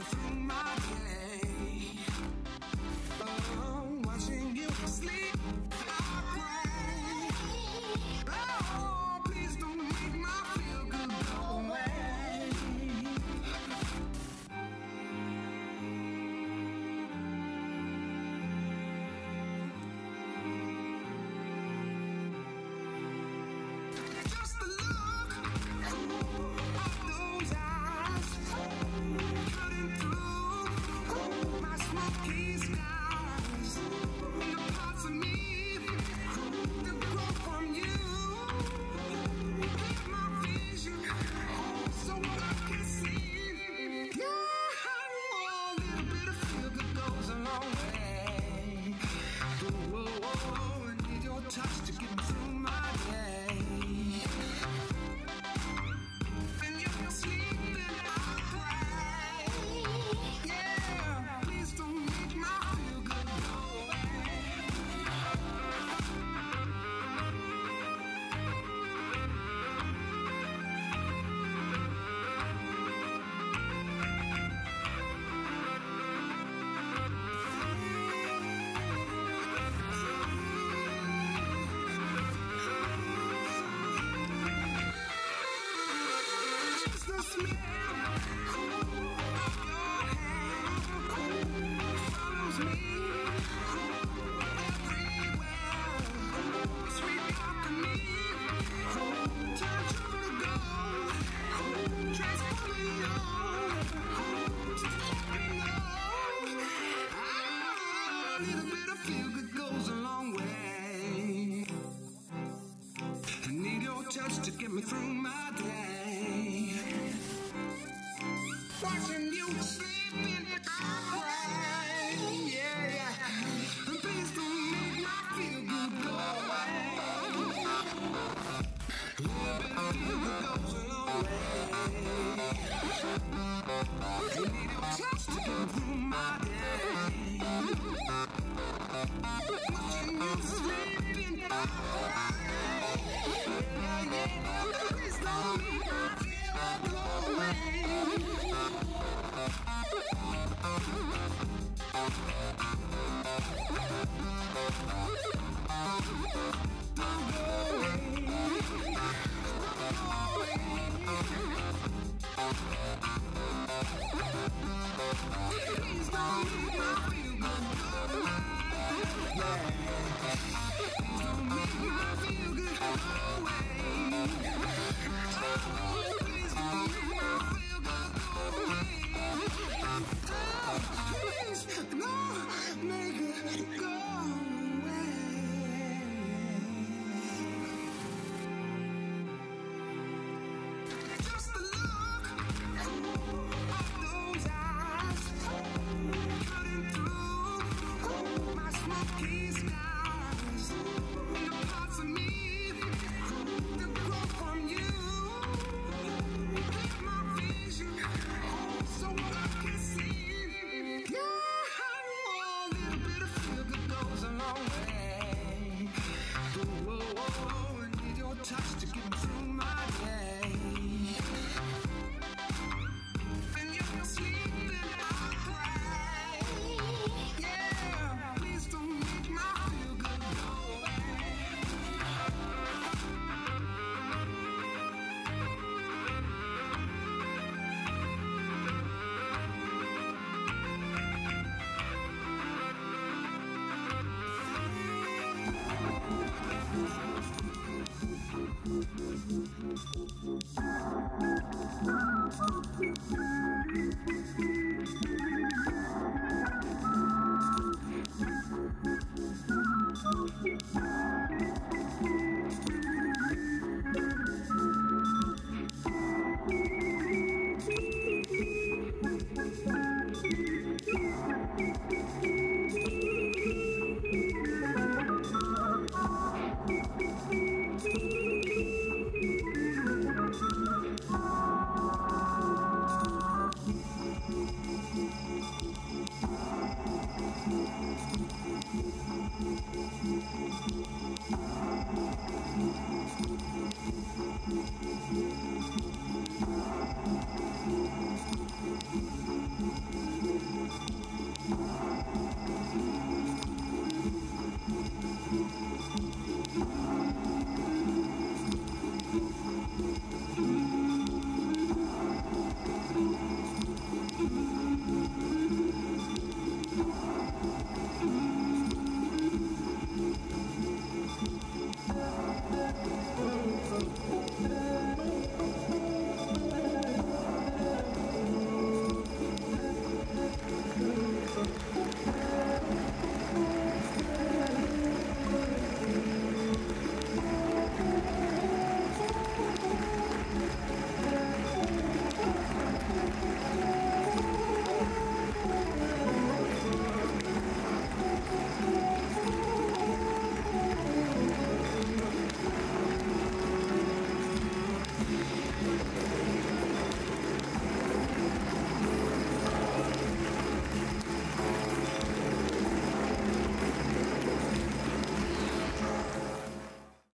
through my through my day. Watching you sleeping, I cry. Yeah, yeah. Please don't make my feel good go away. Living goes a long way. You need your touch to improve my day. Watching you sleeping, I cry yeah, yeah, but it's lonely, I feel a glowing.